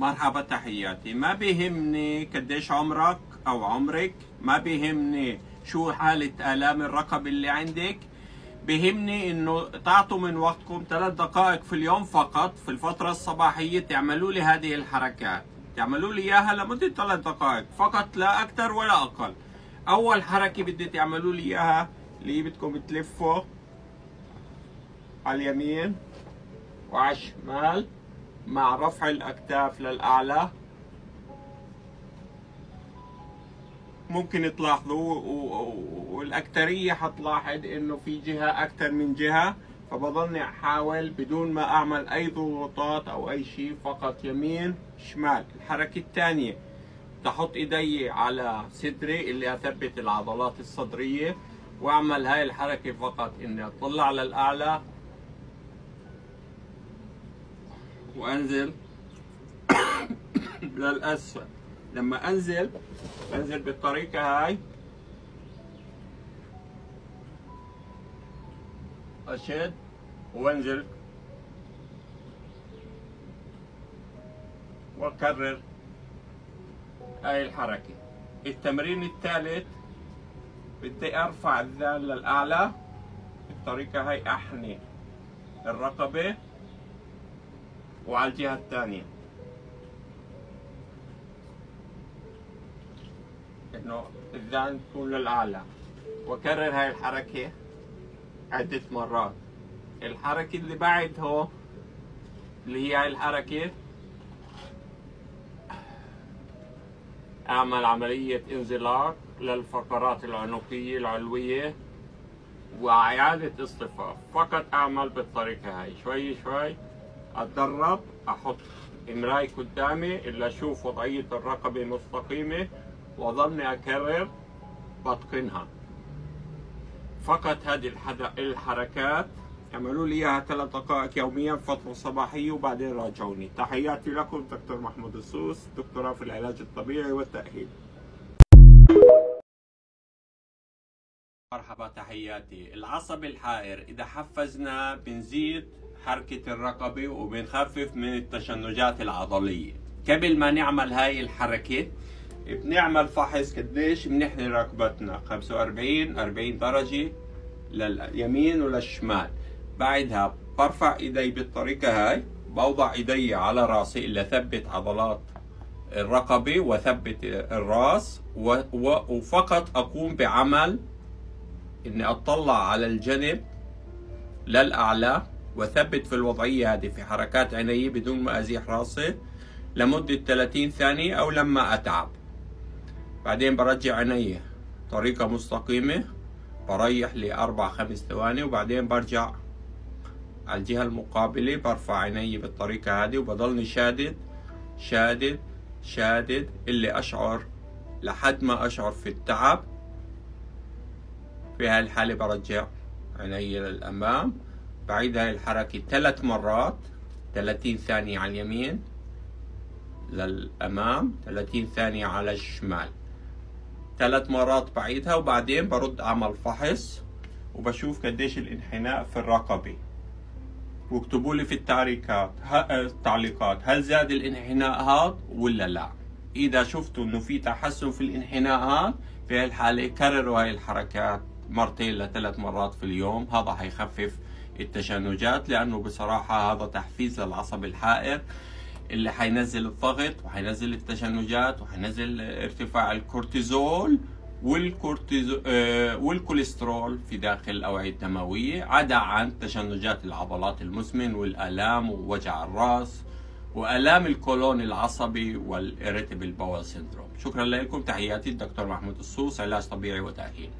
مرحبا تحياتي. ما بيهمني قديش عمرك أو عمرك ما بيهمني شو حالة آلام الرقبة اللي عندك. بيهمني إنه تعطوا من وقتكم ثلاث دقائق في اليوم فقط في الفترة الصباحية تعملوا لي هذه الحركات. تعملوا لي إياها لمدة ثلاث دقائق فقط لا أكثر ولا أقل. أول حركة بدي تعملوا لي إياها اللي بدكم تلفوا على اليمين وعلى الشمال. مع رفع الأكتاف للأعلى. ممكن تلاحظوا والأكترية حتلاحظ إنه في جهة أكثر من جهة فبضلني أحاول بدون ما أعمل أي ضغوطات أو أي شيء فقط يمين شمال. الحركة الثانية تحط إيدي على صدري اللي أثبت العضلات الصدرية وأعمل هاي الحركة فقط إني أطلع للأعلى. وأنزل للأسفل. لما أنزل بنزل بالطريقة هاي. أشد وأنزل. وأكرر هاي الحركة. التمرين الثالث بدي أرفع الذال للأعلى. بالطريقة هاي أحني الرقبة. وعلى الجهة الثانية. إنه الذان تكون للأعلى. وكرر هاي الحركة عدة مرات. الحركة اللي بعدها اللي هي هاي الحركة أعمل عملية انزلاق للفقرات العنقية العلوية وإعادة اصطفاف فقط أعمل بالطريقة هاي. شوي شوي أتدرب أحط مراي قدامي اللي أشوف وضعية الرقبة مستقيمة وأظلني أكرر بتقنها. فقط هذه الحركات. اعملوا لي إياها ثلاث دقائق يوميا فترة صباحية وبعدين راجعوني. تحياتي لكم دكتور محمود السوس دكتوراه في العلاج الطبيعي والتأهيل. مرحبا تحياتي. العصب الحائر إذا حفزنا بنزيد حركة الرقبة وبنخفف من التشنجات العضلية. قبل ما نعمل هاي الحركة؟ بنعمل فحص قديش بنحني ركبتنا 45 40 درجة لليمين وللشمال. بعدها برفع إيدي بالطريقة هاي بوضع إيدي على رأسي اللي ثبت عضلات الرقبة وثبت الرأس وفقط أقوم بعمل إني أطلع على الجنب للأعلى وثبت في الوضعية هذه في حركات عيني بدون ما أزيح راسي لمدة 30 ثانية أو لما أتعب. بعدين برجع عيني طريقة مستقيمة بريح لأربع خمس ثواني وبعدين برجع على الجهة المقابلة برفع عيني بالطريقة هذه وبضلني شادد شادد شادد إللي أشعر لحد ما أشعر في التعب. في هاي الحالة برجع عيني للأمام. بعيد هاي الحركة ثلاث مرات 30 ثانية على اليمين للأمام 30 ثانية على الشمال. ثلاث مرات بعيدها وبعدين برد أعمل فحص وبشوف قديش الانحناء في الرقبة. واكتبوا لي في التعليقات التعليقات هل زاد الانحناء هذا ولا لا؟ إذا شفتوا إنه في تحسن في الانحناء هذا في هالحالة كرروا هاي الحركات مرتين لثلاث مرات في اليوم هذا حيخفف التشنجات لأنه بصراحة هذا تحفيز للعصب الحائر اللي حينزل الضغط وحينزل التشنجات وحينزل ارتفاع الكورتيزول والكورتيزو آه والكوليسترول في داخل الأوعية الدموية عدا عن تشنجات العضلات المزمن والآلام ووجع الرأس وآلام الكولون العصبي وال irritable bowel syndrome. شكرا لكم تحياتي الدكتور محمود الصوص علاج طبيعي وتأهيل.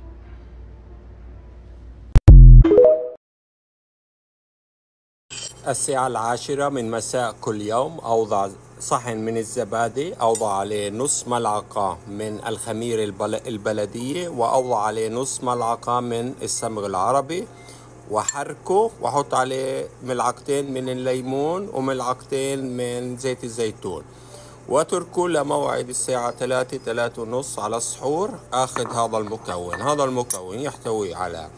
الساعة العاشرة من مساء كل يوم أوضع صحن من الزبادي أوضع عليه نص ملعقة من الخمير البلدية وأوضع عليه نص ملعقة من السمغ العربي وحركه وأحط عليه ملعقتين من الليمون وملعقتين من زيت الزيتون. وأتركه لموعد الساعة ثلاثة ثلاثة ونص على السحور آخذ هذا المكون. هذا المكون يحتوي على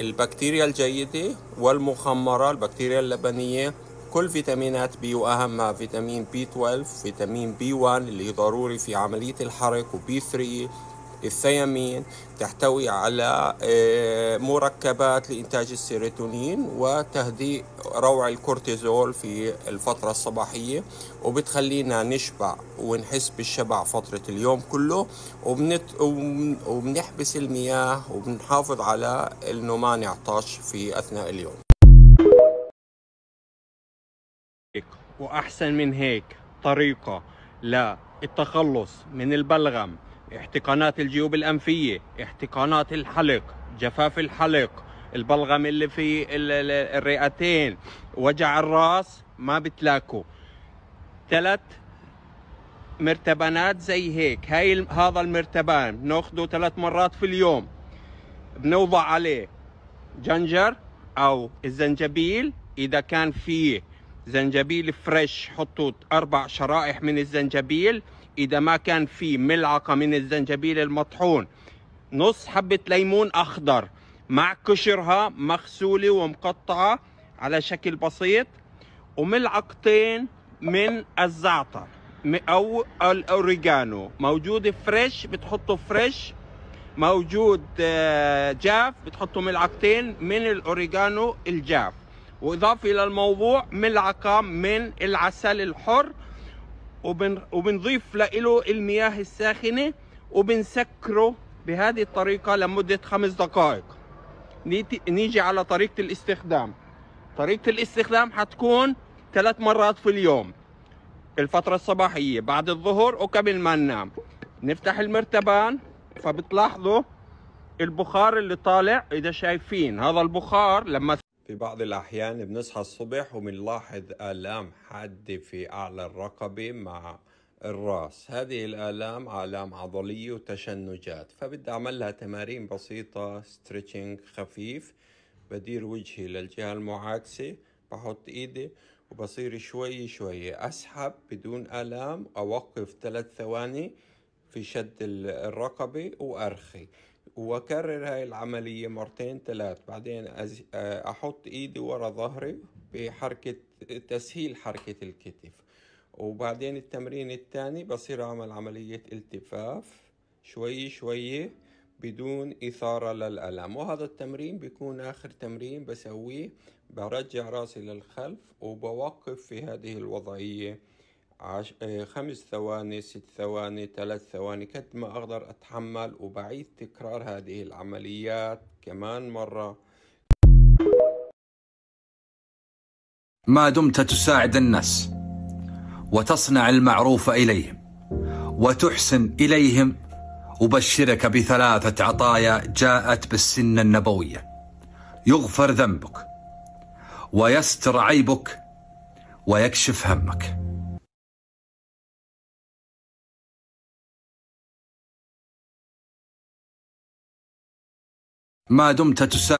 البكتيريا الجيدة والمخمرة البكتيريا اللبنية كل فيتامينات بي واهمها فيتامين بي 12 فيتامين بي 1 اللي ضروري في عملية الحرق وبي 3 الثيامين تحتوي على آه، مركبات لإنتاج السيروتونين وتهدئ روع الكورتيزول في الفترة الصباحية وبتخلينا نشبع ونحس بالشبع فترة اليوم كله وبنت وبنحبس المياه وبنحافظ على انه ما نعطش في أثناء اليوم. وأحسن من هيك طريقة للتخلص من البلغم احتقانات الجيوب الأنفية احتقانات الحلق جفاف الحلق البلغم اللي في الرئتين وجع الراس ما بتلاقوا. ثلاث مرتبانات زي هيك. هاي هذا المرتبان بناخده ثلاث مرات في اليوم. بنوضع عليه جنجر أو الزنجبيل. إذا كان فيه زنجبيل فريش حطوا أربع شرائح من الزنجبيل. إذا ما كان في ملعقة من الزنجبيل المطحون. نص حبة ليمون أخضر مع قشرها مغسولة ومقطعة على شكل بسيط وملعقتين من الزعتر أو الأوريجانو. موجود fresh بتحطه fresh. موجود آه، جاف بتحطوا ملعقتين من الأوريجانو الجاف. وإضافة إلى الموضوع ملعقة من العسل الحر وبن وبنضيف له المياه الساخنة وبنسكره بهذه الطريقة لمدة خمس دقائق. نيجي على طريقة الاستخدام. طريقة الاستخدام حتكون ثلاث مرات في اليوم. الفترة الصباحية بعد الظهر وقبل ما ننام. نفتح المرتبان فبتلاحظوا البخار اللي طالع إذا شايفين هذا البخار لما في بعض الأحيان بنصحى الصبح وبنلاحظ آلام حادة في أعلى الرقبة مع الرأس. هذه الآلام آلام عضلية وتشنجات فبدي أعمل لها تمارين بسيطة ستريتشنج خفيف بدير وجهي للجهة المعاكسة بحط إيدي وبصير شوي شوي أسحب بدون آلام أوقف ثلاث ثواني في شد الرقبة وأرخي. وأكرر هاي العملية مرتين ثلاث. بعدين أحط إيدي ورا ظهري بحركة تسهيل حركة الكتف. وبعدين التمرين الثاني بصير أعمل عملية التفاف. شوي شوي بدون إثارة للألم. وهذا التمرين بيكون آخر تمرين بسويه. برجع راسي للخلف وبوقف في هذه الوضعية. عش... آه، خمس ثواني ست ثواني ثلاث ثواني قد ما أقدر أتحمل وبعيد تكرار هذه العمليات كمان مرة. ما دمت تساعد الناس وتصنع المعروف إليهم وتحسن إليهم أبشرك بثلاثة عطايا جاءت بالسنة النبوية. يغفر ذنبك ويستر عيبك ويكشف همك. دمت تساعد